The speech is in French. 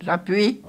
J'appuie.